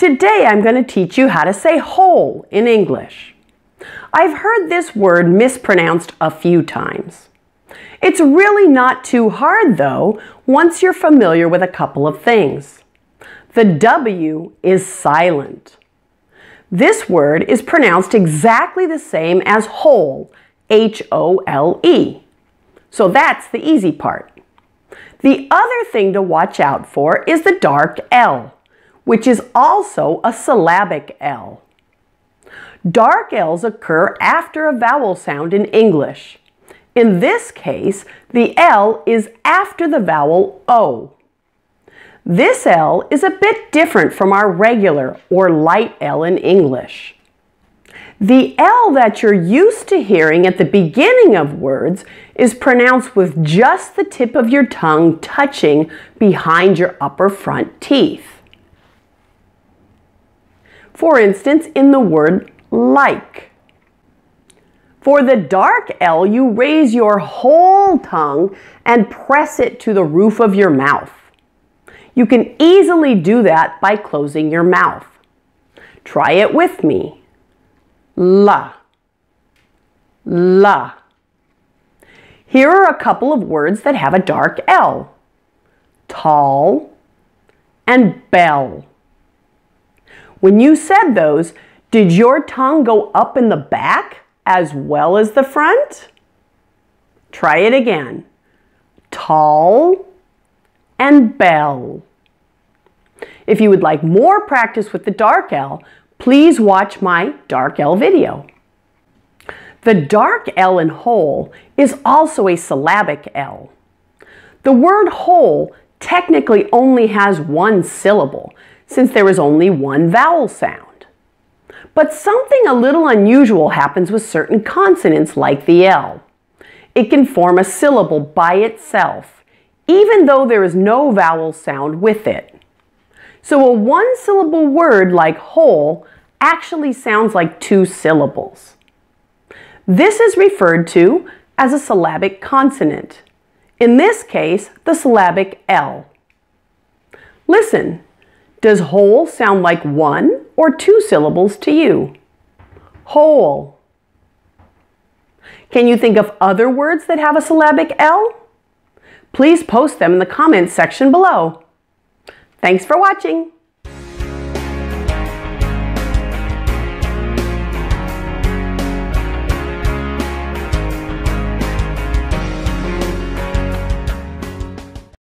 Today I'm going to teach you how to say whole in English. I've heard this word mispronounced a few times. It's really not too hard though once you're familiar with a couple of things. The W is silent. This word is pronounced exactly the same as hole, H-O-L-E. So that's the easy part. The other thing to watch out for is the dark L, which is also a syllabic L. Dark L's occur after a vowel sound in English. In this case, the L is after the vowel O. This L is a bit different from our regular or light L in English. The L that you're used to hearing at the beginning of words is pronounced with just the tip of your tongue touching behind your upper front teeth. For instance, in the word like. For the dark L, you raise your whole tongue and press it to the roof of your mouth. You can easily do that by closing your mouth. Try it with me. La. La. Here are a couple of words that have a dark L. Tall and bell. When you said those, did your tongue go up in the back as well as the front? Try it again. Tall and bell. If you would like more practice with the dark L, please watch my dark L video. The dark L in whole is also a syllabic L. The word whole technically only has one syllable, since there is only one vowel sound. But something a little unusual happens with certain consonants like the L. It can form a syllable by itself, even though there is no vowel sound with it. So a one-syllable word like whole actually sounds like two syllables. This is referred to as a syllabic consonant. In this case, the syllabic L. Listen, does whole sound like one or two syllables to you? Whole. Can you think of other words that have a syllabic L? Please post them in the comments section below. Thanks for watching.